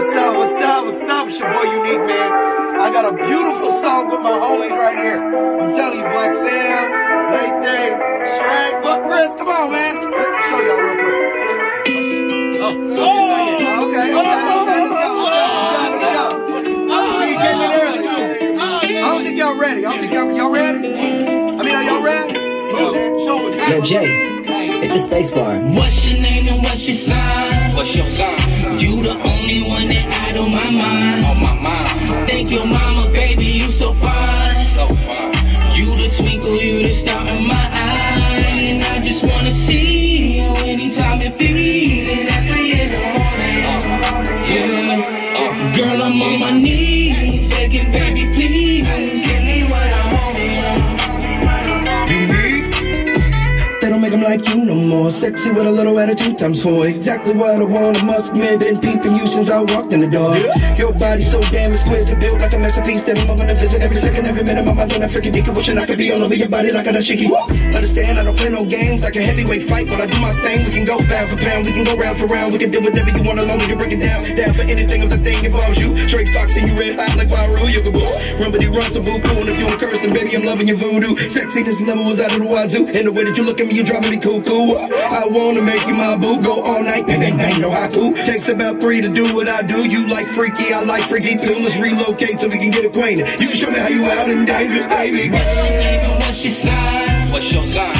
What's up? What's up? What's up? It's your boy U-Neek, man. I got a beautiful song with my homies right here. I'm telling you, BlackFam, Late Day, Strang, but Chris, come on, man. Let me show y'all real quick. Oh, Oh, okay, okay, okay. Look out, look out, look out, look out. See, you came in early. I don't think y'all ready. I don't think y'all, y'all ready? I mean, are y'all ready? Show me. Yo, Jay, hit the space bar. What's your name and what's your sign? What's your sign? More. Sexy with a little attitude times four. Exactly what I want. I must admit, been peeping you since I walked in the door. Your body so damn exquisite, built like a masterpiece that I'm gonna visit every second, every minute. My mind's on that freaking dick, wishing I could be all over your body like a dashiki. Understand? I don't play no games like a heavyweight fight. When I do my thing, we can go pound for pound, we can go round for round, we can do whatever you want. Along we can break it down, down for anything if the thing involves you. Straight fox and you red hot like Pyro, you can boo. Rumbity run some boo boo, and if you baby I'm loving your voodoo. Sexiness level was out of the wazoo, and the way that you look at me, you're driving me cuckoo. I wanna make you my boo, go all night, bang bang bang, no haiku. Takes about three to do what I do. You like freaky, I like freaky too. Let's relocate so we can get acquainted. You can show me how you out and dangerous, baby. What's your name and what's your sign? what's your sign?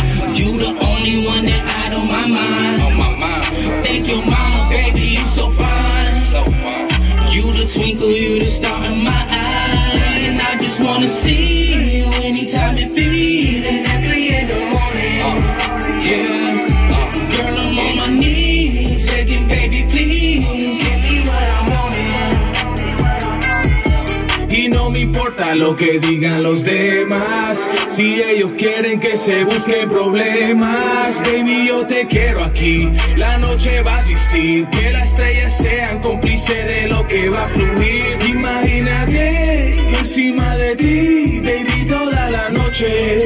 Lo que digan los demás. Si ellos quieren que se busquen problemas, baby, yo te quiero aquí. La noche va a asistir, que las estrellas sean cómplices de lo que va a fluir. Imagínate encima de ti, baby, toda la noche.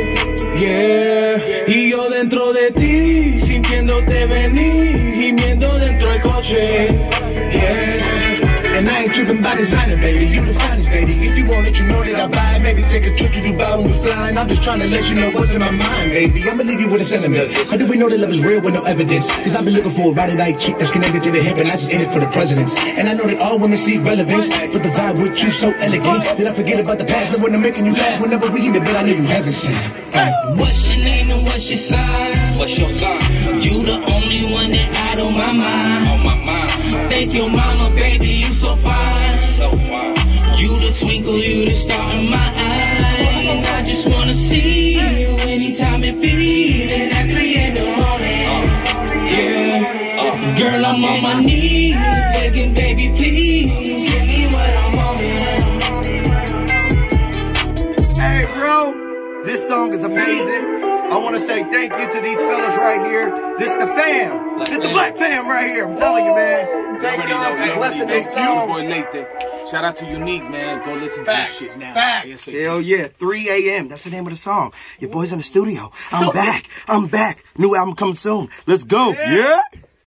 Yeah, y yo dentro de ti, sintiéndote venir, gimiendo dentro del coche. Yeah. And I ain't tripping by designer, baby. You the finest, baby. Take a trip to Dubai when we're flying. I'm just trying to let you know what's in my mind, baby. I'ma leave you with a sentiment. How do we know that love is real with no evidence? Cause I've been looking for a ride die chick that's connected to the hip and not just in it for the presidents. And I know that all women see relevance, but the vibe with you so elegant that I forget about the past. But when I'm making you laugh, whenever we in the bed, I know you heaven sent. Ay. What's your name and what's your sign? This song is amazing. I want to say thank you to these fellas right here. This the fam. This the BlackFam right here. I'm telling you, man. Thank God for blessing this song. Boy Nathan. Shout out to U-Neek, man. Go listen Facts, to this shit now. facts. Yes. Hell yeah, 3 a.m. That's the name of the song. Your boy's in the studio. I'm back. I'm back. New album coming soon. Let's go. yeah?